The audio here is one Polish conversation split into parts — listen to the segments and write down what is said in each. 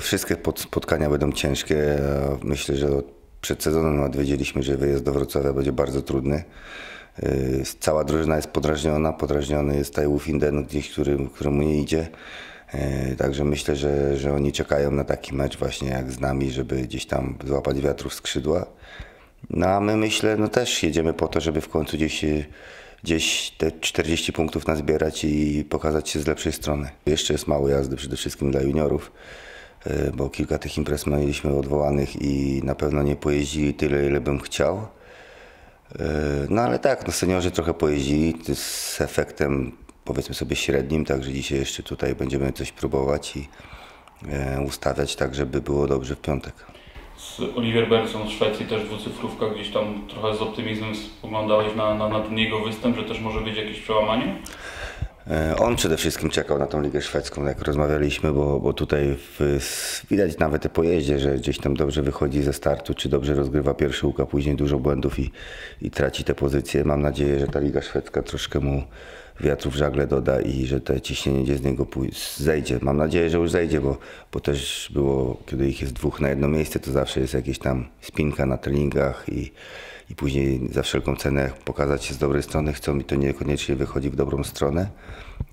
Wszystkie spotkania będą ciężkie. Myślę, że przed sezonem nawet wiedzieliśmy, że wyjazd do Wrocławia będzie bardzo trudny. Yy, Cała drużyna jest podrażniona. Podrażniony jest Tajwu Finden gdzieś, który, któremu nie idzie. Yy, Także myślę, że, że oni czekają na taki mecz właśnie jak z nami, żeby gdzieś tam złapać wiatru w skrzydła. No a my myślę, no też jedziemy po to, żeby w końcu gdzieś, gdzieś te 40 punktów nazbierać i pokazać się z lepszej strony. Jeszcze jest mało jazdy przede wszystkim dla juniorów, bo kilka tych imprez mieliśmy odwołanych i na pewno nie pojeździli tyle, ile bym chciał. E, No ale tak, no seniorzy trochę pojeździli z efektem powiedzmy sobie średnim, także dzisiaj jeszcze tutaj będziemy coś próbować i e, ustawiać tak, żeby było dobrze w piątek. Z Oliver Bergson z Szwecji też dwucyfrówka, gdzieś tam trochę z optymizmem spoglądałeś na, na, na ten jego występ, że też może być jakieś przełamanie? E, On przede wszystkim czekał na tą Ligę Szwedzką, jak rozmawialiśmy, bo, bo tutaj w, widać nawet po jeździe, że gdzieś tam dobrze wychodzi ze startu, czy dobrze rozgrywa pierwszy łuk, a później dużo błędów i, i traci te pozycje. Mam nadzieję, że ta Liga Szwedzka troszkę mu wiatru w żagle doda i że to ciśnienie gdzie z niego zejdzie. Mam nadzieję, że już zejdzie, bo, bo też było, kiedy ich jest dwóch na jedno miejsce, to zawsze jest jakieś tam spinka na treningach i, i później za wszelką cenę pokazać się z dobrej strony chcą i to niekoniecznie wychodzi w dobrą stronę.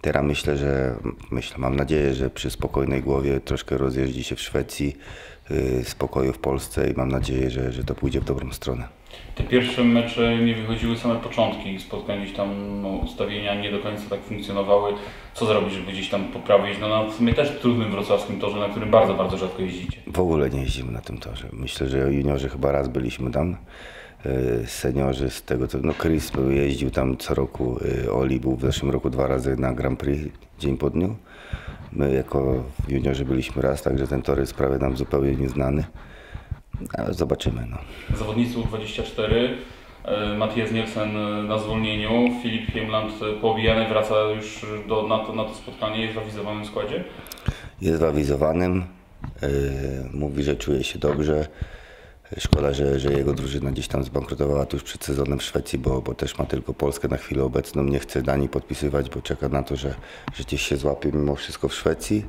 Teraz myślę, że myślę, mam nadzieję, że przy spokojnej głowie troszkę rozjeździ się w Szwecji, spokoju w Polsce i mam nadzieję, że, że to pójdzie w dobrą stronę. Te pierwsze mecze nie wychodziły same początki spotkań, gdzieś tam no, ustawienia nie do końca tak funkcjonowały. Co zrobić, żeby gdzieś tam poprawić? No na w sumie też trudnym wrocławskim torze, na którym bardzo, bardzo rzadko jeździcie. W ogóle nie jeździmy na tym torze. Myślę, że juniorzy chyba raz byliśmy tam. Yy, Seniorzy z tego co. No Chris był, jeździł tam co roku. yy, Oli był w zeszłym roku dwa razy na Grand Prix dzień po dniu. My jako juniorzy byliśmy raz, także ten tor jest prawie nam zupełnie nieznany. Ale zobaczymy. No. Zawodnicy U24, e, Matthias Nielsen e, na zwolnieniu, Filip Hiemland e, poobijany wraca już do, na, to, na to spotkanie, jest w awizowanym składzie. Jest w awizowanym. Yy, mówi, że czuje się dobrze. Szkoda, że, że jego drużyna gdzieś tam zbankrutowała tuż przed sezonem w Szwecji, bo, bo też ma tylko Polskę na chwilę obecną. Nie chce Danii podpisywać, bo czeka na to, że, że gdzieś się złapie mimo wszystko w Szwecji.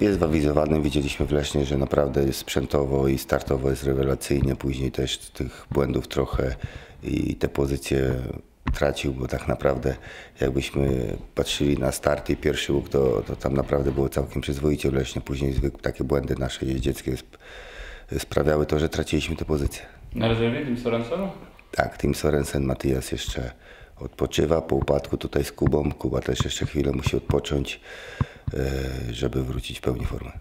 Jest w awizowanym, widzieliśmy w Lesznie, że naprawdę jest sprzętowo i startowo jest rewelacyjnie. Później też tych błędów trochę i te pozycje tracił, bo tak naprawdę jakbyśmy patrzyli na start i pierwszy łuk, to, to tam naprawdę było całkiem przyzwoicie w Lesznie. Później takie błędy nasze jeździeckie sprawiały to, że traciliśmy te pozycje. Na rezerwie Tim Sorensen? Tak, Tim Sorensen, Matthias jeszcze odpoczywa po upadku tutaj z Kubą. Kuba też jeszcze chwilę musi odpocząć, e, żeby wrócić w pełni formy.